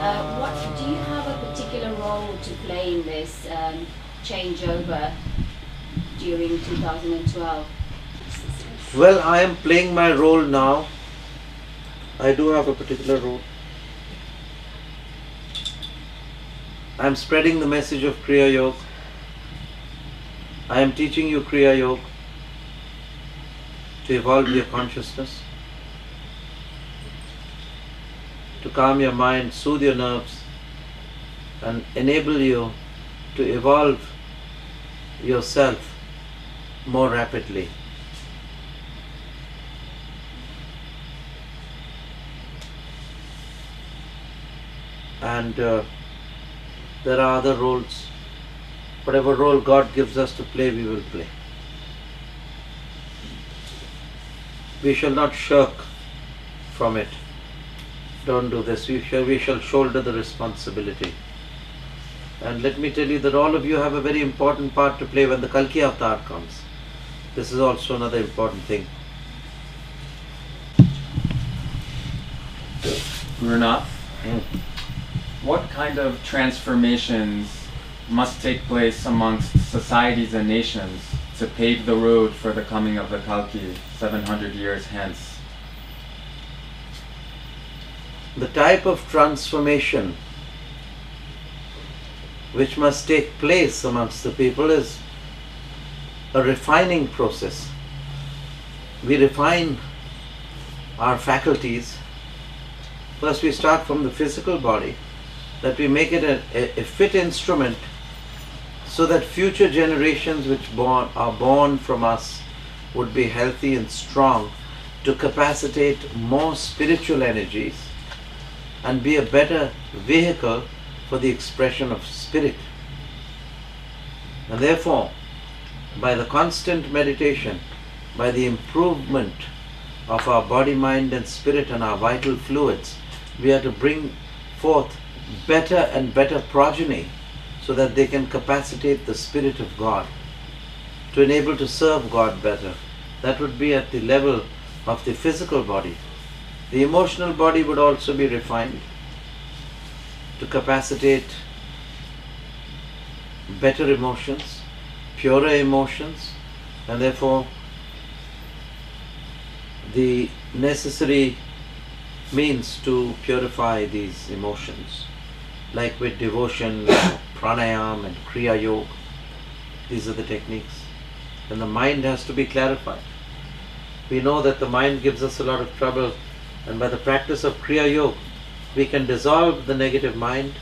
Uh, what do you have a particular role to play in this um, changeover during 2012? Well, I am playing my role now. I do have a particular role. I am spreading the message of Kriya Yoga. I am teaching you Kriya Yoga to evolve your consciousness to calm your mind, soothe your nerves, and enable you to evolve yourself more rapidly. And uh, there are other roles. Whatever role God gives us to play, we will play. We shall not shirk from it. Don't do this. We shall, we shall shoulder the responsibility. And let me tell you that all of you have a very important part to play when the Kalki avatar comes. This is also another important thing. Gurunath, hmm. what kind of transformations must take place amongst societies and nations to pave the road for the coming of the Kalki 700 years hence? The type of transformation which must take place amongst the people is a refining process. We refine our faculties. First, we start from the physical body, that we make it a, a, a fit instrument so that future generations which born, are born from us would be healthy and strong to capacitate more spiritual energies and be a better vehicle for the expression of spirit. And therefore, by the constant meditation, by the improvement of our body, mind, and spirit and our vital fluids, we are to bring forth better and better progeny so that they can capacitate the Spirit of God to enable to serve God better. That would be at the level of the physical body. The emotional body would also be refined to capacitate better emotions, purer emotions, and therefore the necessary means to purify these emotions, like with devotion, pranayam, and kriya yoga. These are the techniques. And the mind has to be clarified. We know that the mind gives us a lot of trouble, and by the practice of kriya yoga, we can dissolve the negative mind,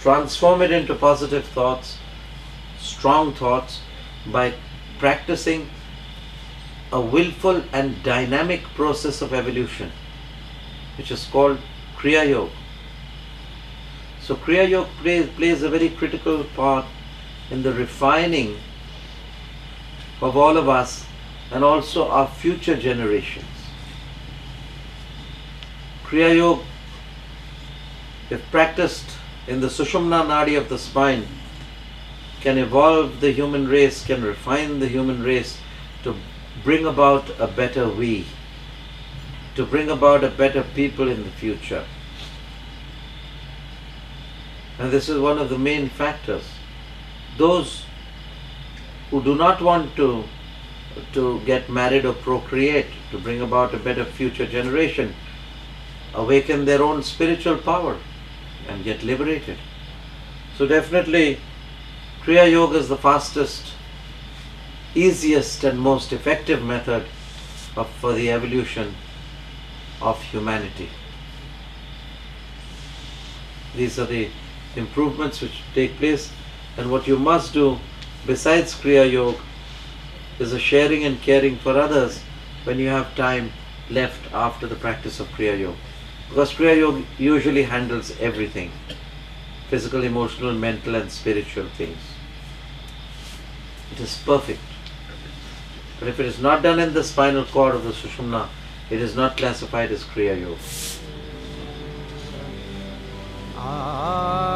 transform it into positive thoughts, strong thoughts, by practicing a willful and dynamic process of evolution, which is called Kriya Yoga. So, Kriya Yoga plays, plays a very critical part in the refining of all of us and also our future generations. Kriya Yoga, if practiced in the Sushumna Nadi of the spine, can evolve the human race, can refine the human race to bring about a better we, to bring about a better people in the future. And this is one of the main factors. Those who do not want to, to get married or procreate, to bring about a better future generation, awaken their own spiritual power and get liberated. So definitely Kriya Yoga is the fastest, easiest and most effective method of, for the evolution of humanity. These are the improvements which take place and what you must do besides Kriya Yoga is a sharing and caring for others when you have time left after the practice of Kriya Yoga. Because Kriya Yoga usually handles everything physical, emotional, mental, and spiritual things. It is perfect. But if it is not done in the spinal cord of the Sushumna, it is not classified as Kriya Yoga. Ah.